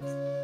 Bye.